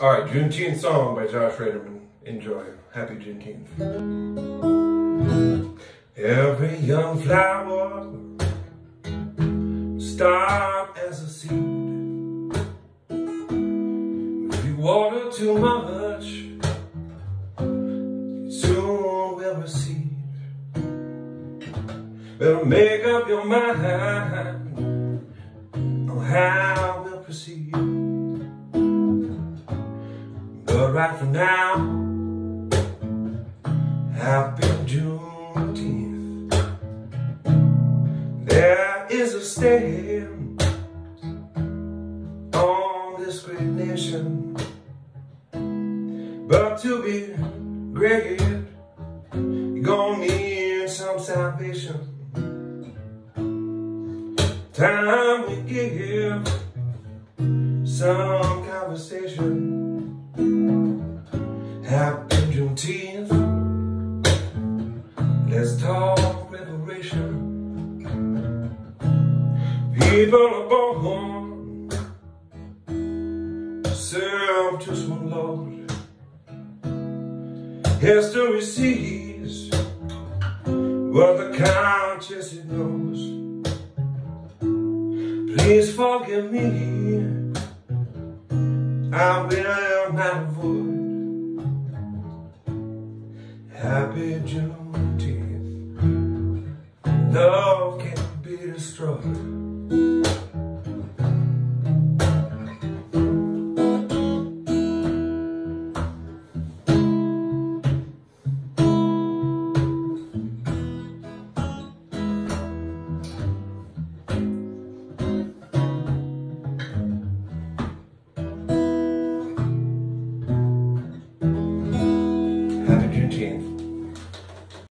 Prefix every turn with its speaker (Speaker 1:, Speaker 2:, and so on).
Speaker 1: All right, Juneteenth song by Josh Raderman. Enjoy. Happy Juneteenth. Every young flower start as a seed. If you water too much, soon will receive. Better make up your mind on how But right for now, happy Juneteenth. There is a stand on this great nation. But to be great, you're gonna need some salvation. Time we give some conversation. Happy Juneteenth. Let's talk reparation. People are born to just one Lord. History sees what the conscience knows. Please forgive me. I will not avoid. Happy Juneteenth. Love can be destroyed.